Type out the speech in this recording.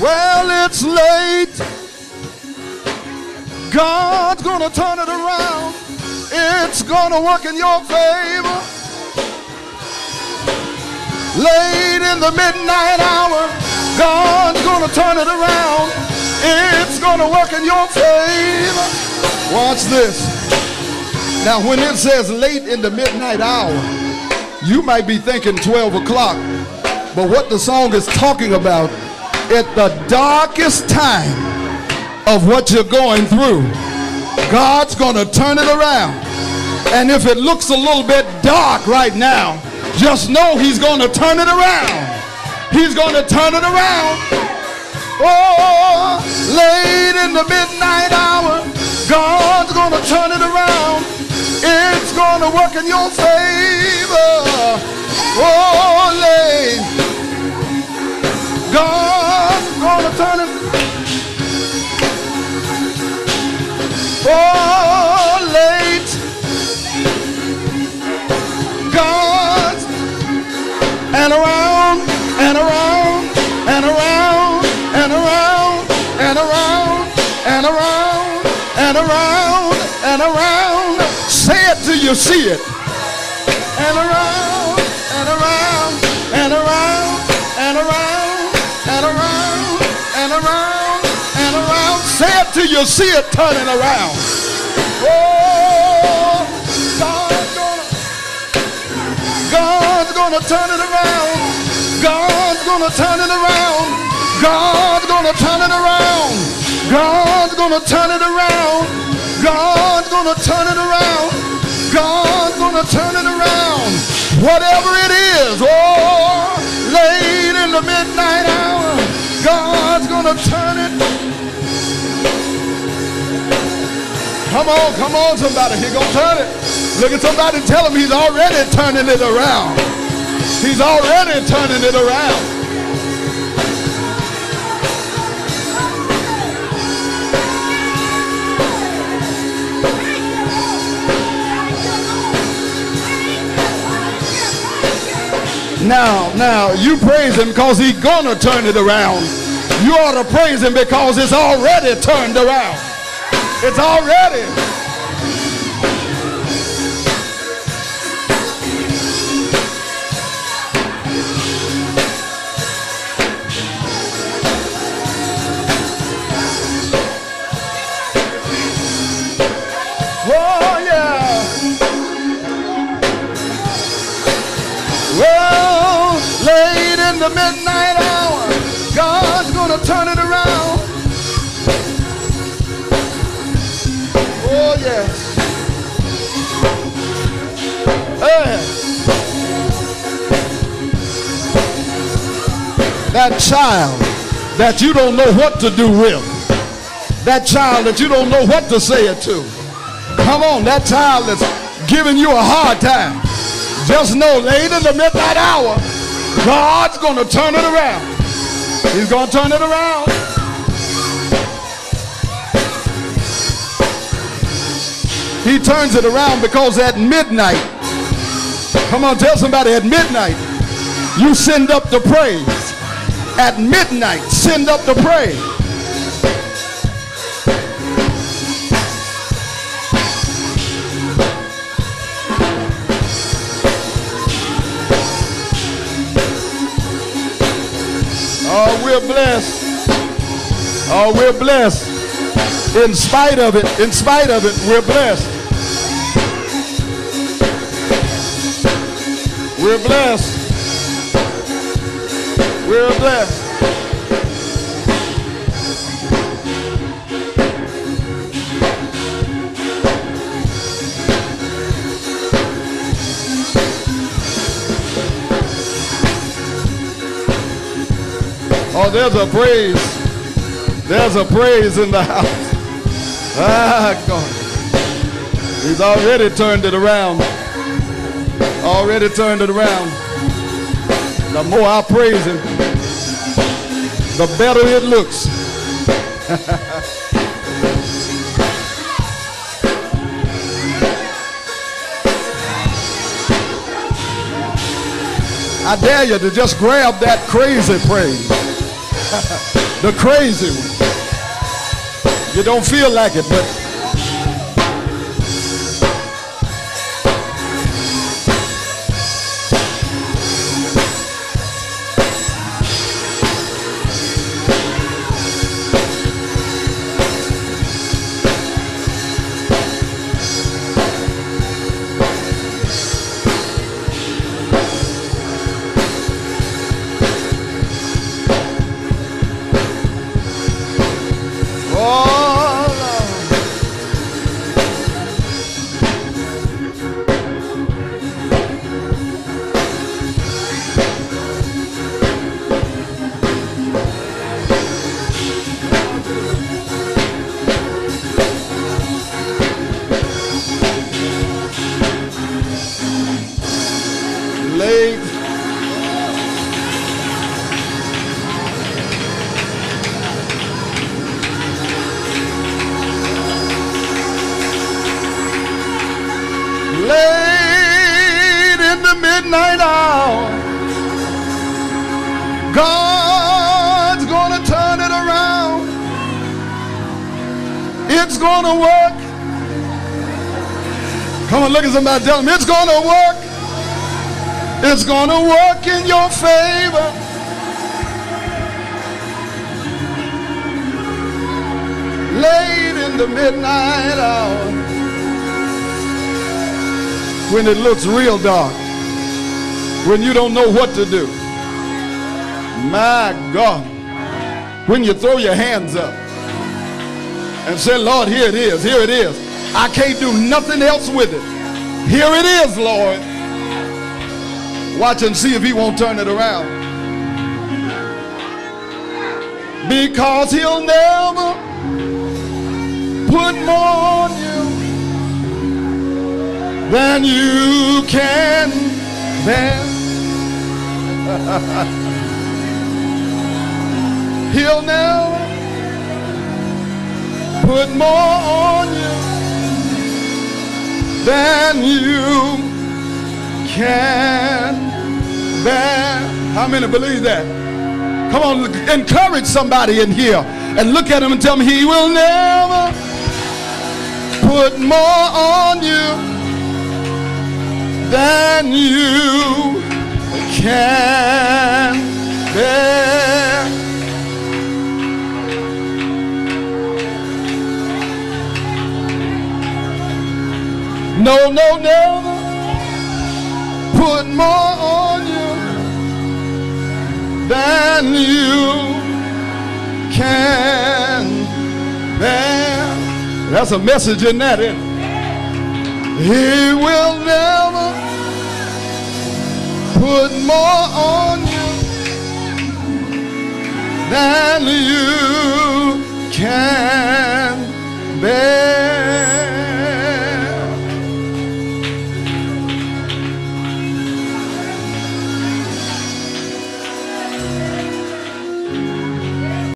Well, it's late. God's gonna turn it around. It's gonna work in your favor. Late in the midnight hour, God's gonna turn it around. It's gonna work in your favor. Watch this. Now, when it says late in the midnight hour, you might be thinking 12 o'clock, but what the song is talking about, at the darkest time of what you're going through, God's gonna turn it around. And if it looks a little bit dark right now, just know He's gonna turn it around. He's gonna turn it around. Oh, late in the midnight hour, God's gonna turn it around. It's gonna work in your favor. Oh, late. And around and around. Say it till you see it. And around and around and around and around and around and around and around. Say it till you see it turning around. Oh, God's gonna, God's gonna turn it around. God's gonna turn it around. God's gonna turn it around. God's gonna turn it around. God's gonna turn it around. God's gonna turn it around. Whatever it is, oh, late in the midnight hour, God's gonna turn it. Come on, come on, somebody. He gonna turn it. Look at somebody tell him he's already turning it around. He's already turning it around. Now, now, you praise him because he's gonna turn it around. You ought to praise him because it's already turned around. It's already. The midnight hour, God's gonna turn it around. Oh, yes. Hey. That child that you don't know what to do with. That child that you don't know what to say it to. Come on, that child that's giving you a hard time. Just know late in the midnight hour, God's going to turn it around. He's going to turn it around. He turns it around because at midnight, come on, tell somebody at midnight, you send up the praise. At midnight, send up the praise. Oh, we're blessed. Oh, we're blessed. In spite of it, in spite of it, we're blessed. We're blessed. We're blessed. There's a praise. There's a praise in the house. Ah, God. He's already turned it around. Already turned it around. The more I praise him, the better it looks. I dare you to just grab that crazy praise. The crazy one. You don't feel like it, but look at somebody tell them it's to work. It's to work in your favor. Late in the midnight hour. When it looks real dark, when you don't know what to do. My God, when you throw your hands up and say, Lord, here it is, here it is. I can't do nothing else with it. Here it is, Lord. Watch and see if he won't turn it around. Because he'll never put more on you than you can bear. he'll never put more on you than you can bear. How many believe that? Come on, encourage somebody in here and look at him and tell him he will never put more on you than you can bear. No, no, never put more on you than you can bear. That's a message in that. Isn't it? He will never put more on you than you can bear.